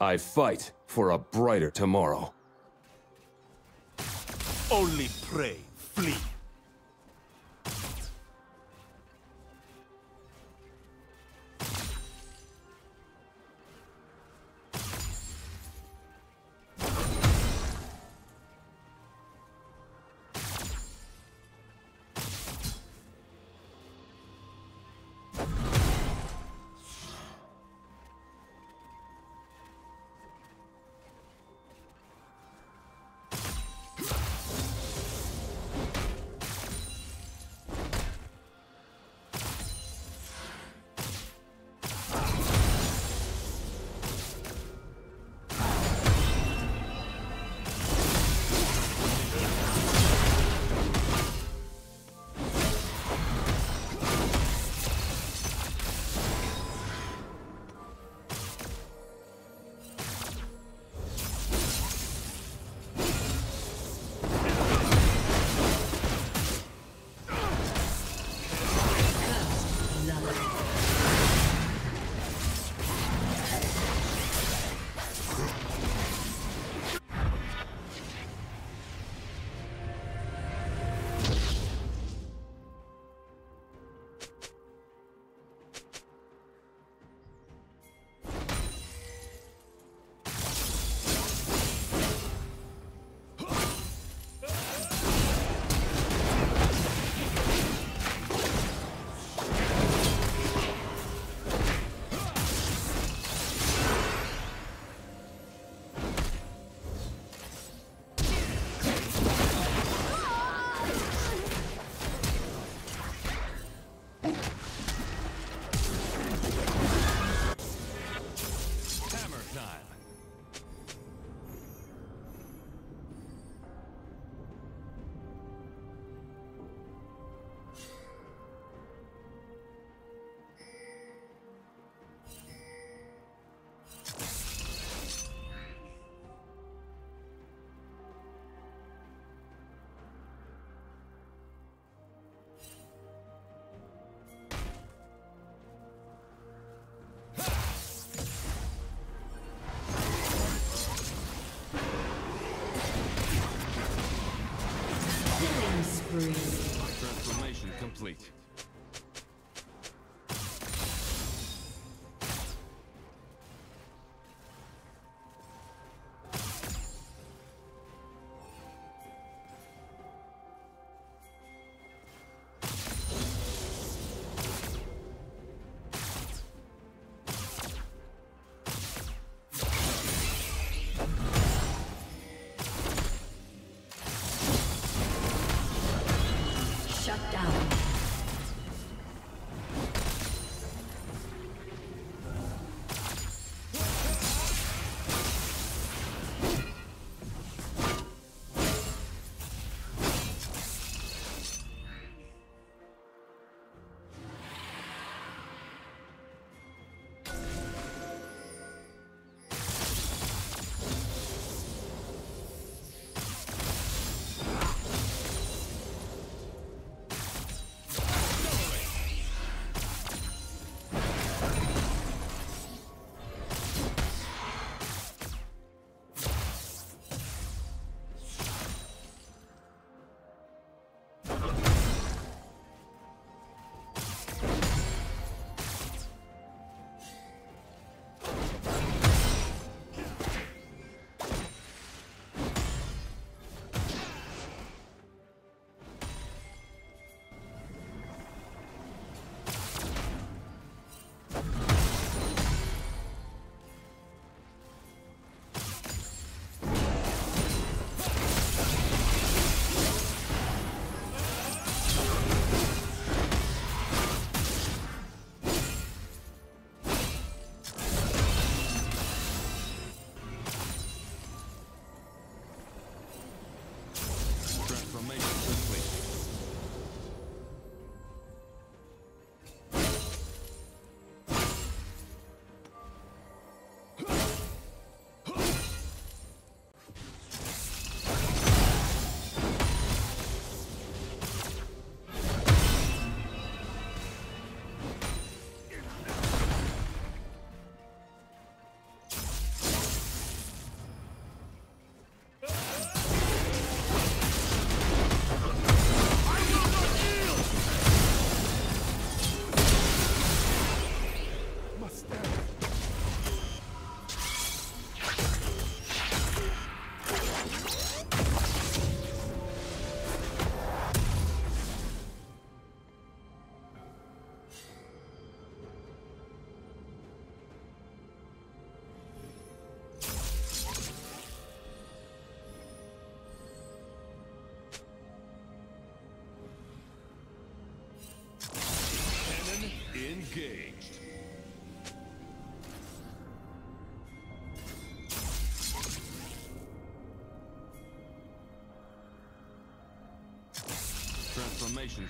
I fight for a brighter tomorrow. Only pray, flee.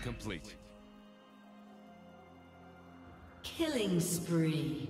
Complete. Killing spree.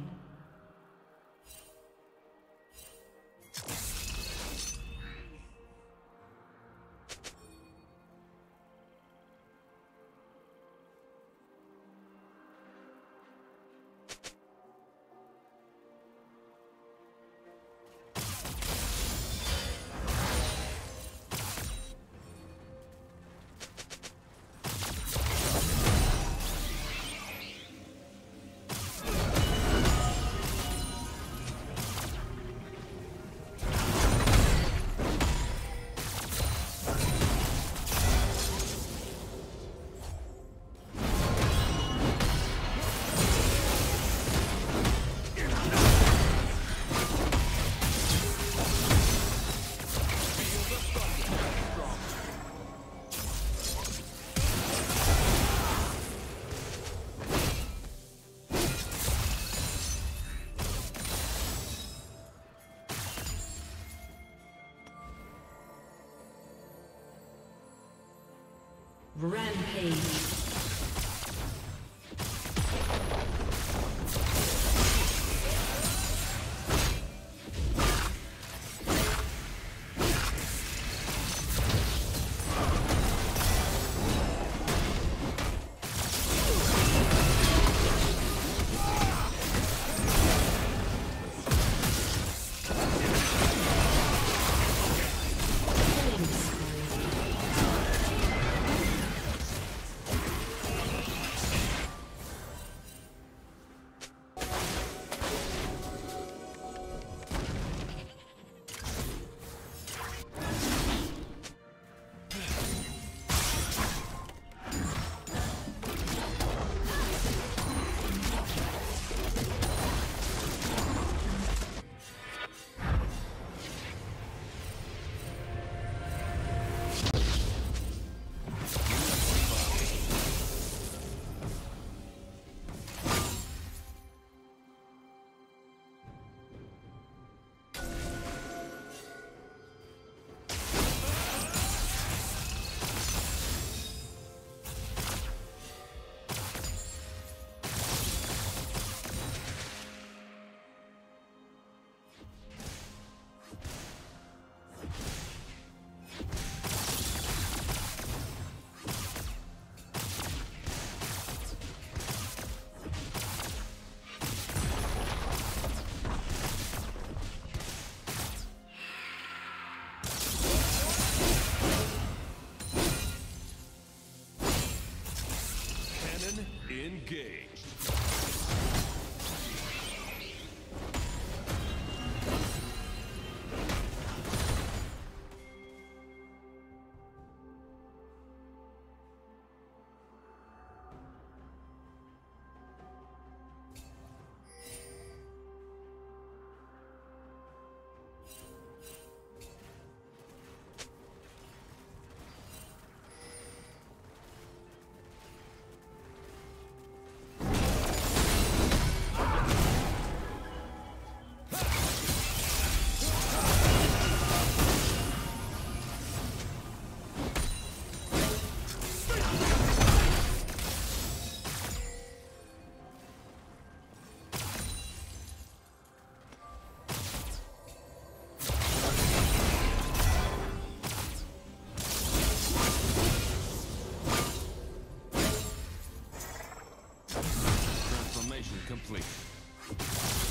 Complete.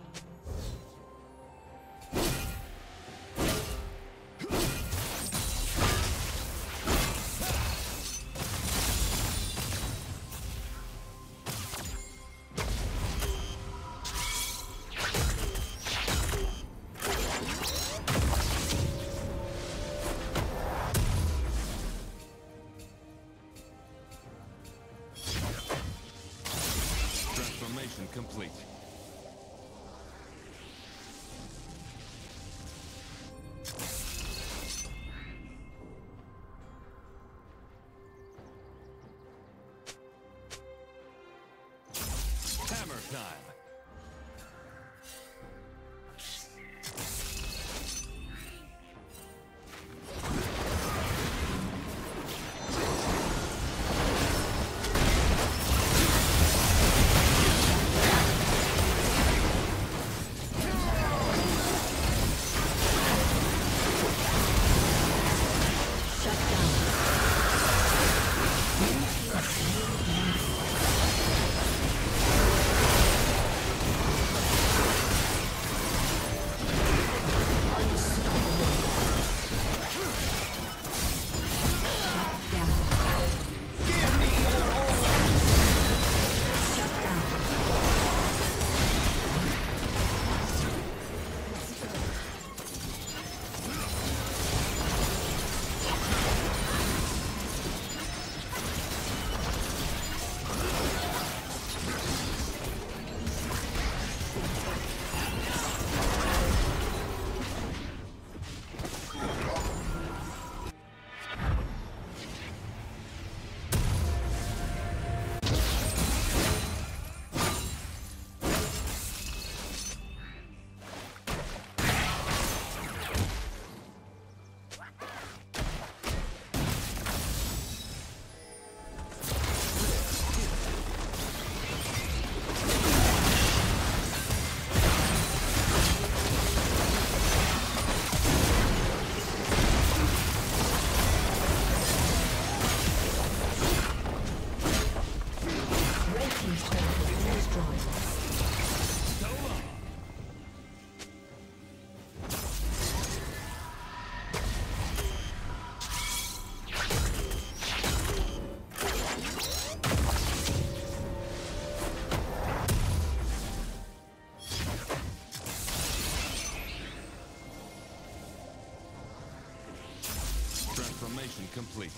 Complete.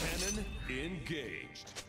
Cannon engaged.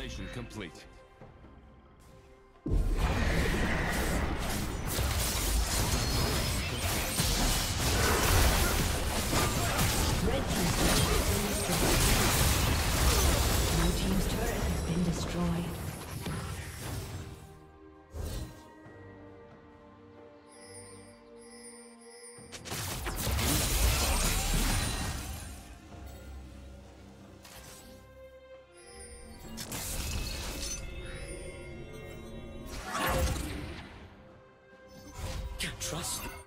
Transformation complete. Trust.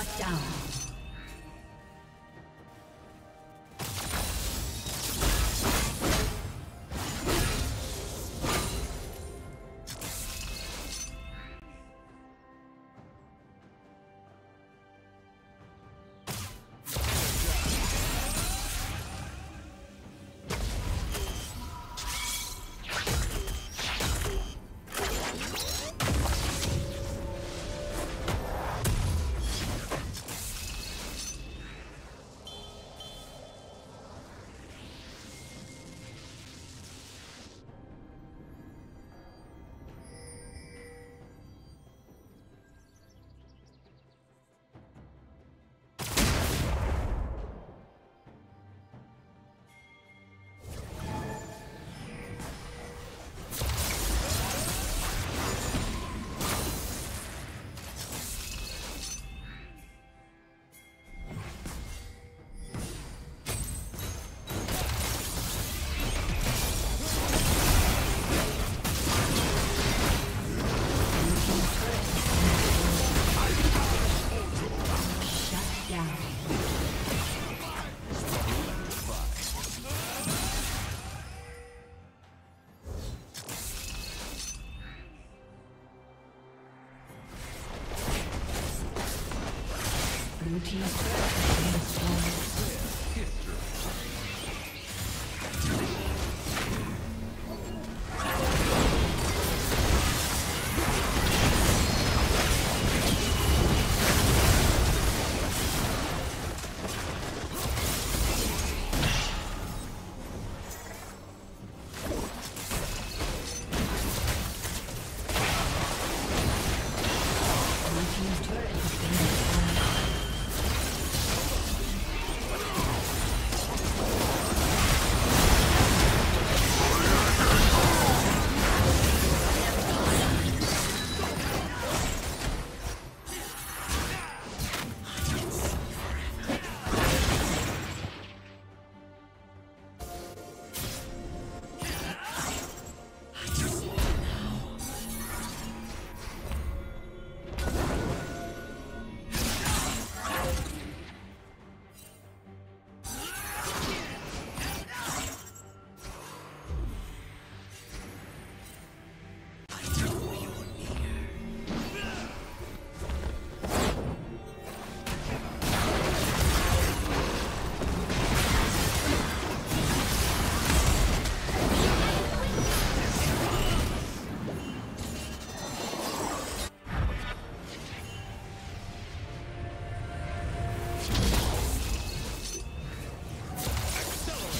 Shut down.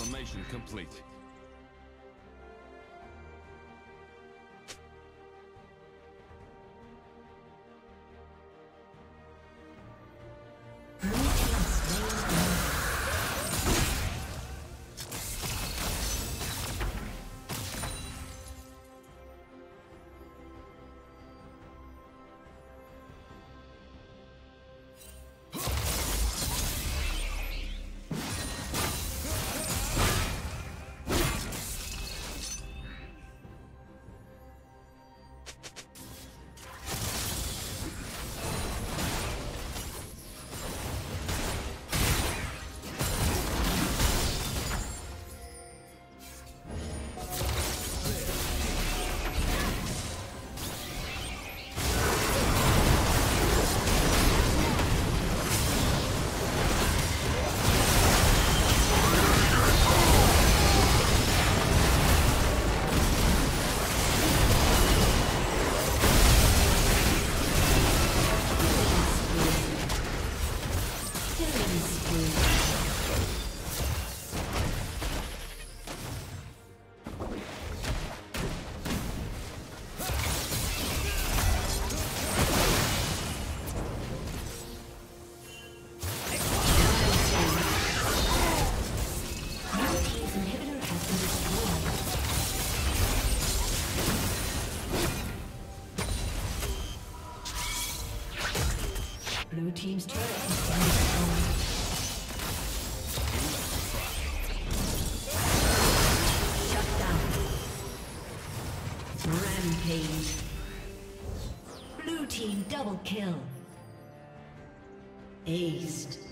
Transformation complete. Blue team's turret has. Shut down. Rampage. Blue team double kill. Aced.